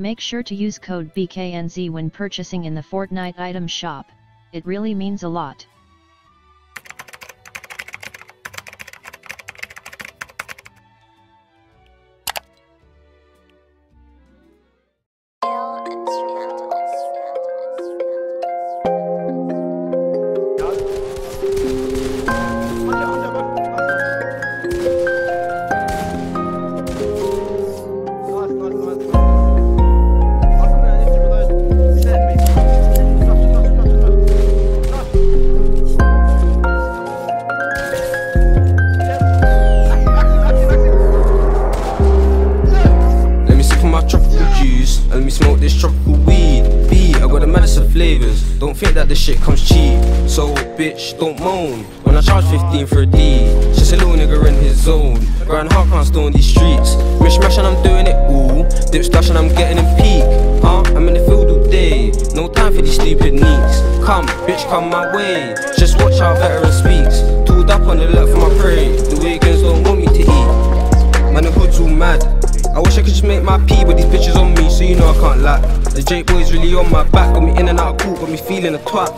Make sure to use code BKNZ when purchasing in the Fortnite item shop, it really means a lot. Smoke this tropical weed. B, I got the medicine flavors. Don't think that this shit comes cheap. So, bitch, don't moan. When I charge 15 for a D, just a little nigga in his zone. Grind hard, can't stay on these streets. Mish mash and I'm doing it all. Dip splash and I'm getting in peak. Huh? I'm in the field all day. No time for these stupid neeks. Come, bitch, come my way. Just watch how veteran speaks. Tooled up on the left for my prey. The Wiggins don't want me to eat. Man, the hood's all mad. I wish I could just make my pee, but these bitches know I can't lie. The Jake boy's really on my back, got me in and out of court, got me feeling a twat.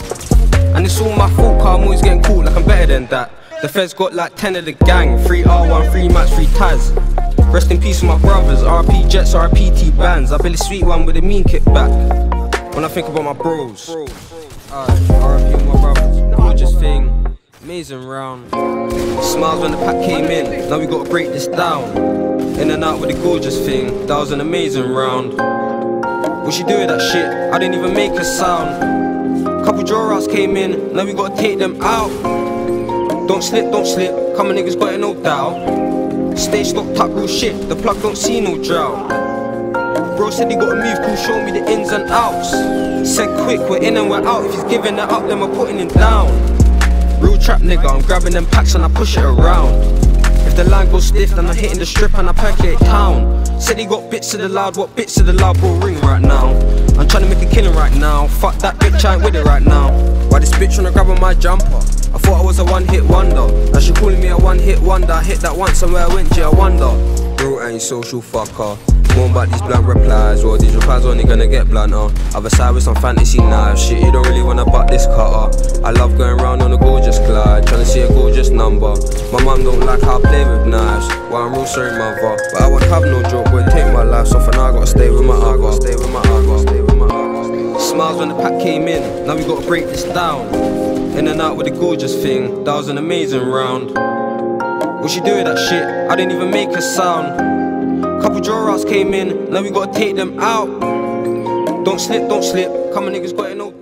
And it's all my fault, cause I'm always getting caught like I'm better than that. The feds got like 10 of the gang, 3 R1, 3 Max, 3 Taz. Rest in peace with my brothers, RP Jets, RP T bands. I built a sweet one with a mean kickback. When I think about my bros. Alright, RP with my brothers. Gorgeous thing, amazing round. Smiles when the pack came in, now we gotta break this down. In and out with the gorgeous thing, that was an amazing round. What she do with that shit? I didn't even make a sound. Couple draw outs came in, now we gotta take them out. Don't slip, don't slip, come on niggas got it no doubt. Stay stocked up, real shit, the plug don't see no drought. Bro said he gotta move, cool, show me the ins and outs. Said quick, we're in and we're out, if he's giving it up, then we're putting him down. Real trap nigga, I'm grabbing them packs and I push it around. If the line goes stiff, then I'm hitting the strip and I percolate town. Said he got bits of the loud, what bits of the loud will ring right now? I'm trying to make a killing right now. Fuck that bitch, I ain't with it right now. Why this bitch wanna grab on my jumper? I thought I was a one hit wonder. Now she calling me a one hit wonder. I hit that once and where I went, yeah, I wonder. Bro ain't social fucker. More about these blunt replies, or these replies only gonna get blunter. Other side with some fantasy knives, shit, you don't really wanna butt this cutter. I love going round on a gorgeous glide, trying to see a gorgeous number. My mum don't like how I play with knives, well I'm real sorry mother. But I would have no joke, boy, take my life off and I gotta stay with my gotta stay with my I stay with my I Smiles when the pack came in, now we gotta break this down. In and out with the gorgeous thing, that was an amazing round. What she do with that shit? I didn't even make a sound. Couple draw outs came in, now we gotta take them out. Don't slip, don't slip, come on niggas got it no.